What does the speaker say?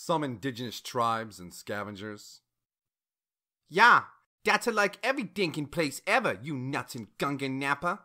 some indigenous tribes and scavengers. Yeah, that's like every dinkin' place ever, you nuts and gungan napper.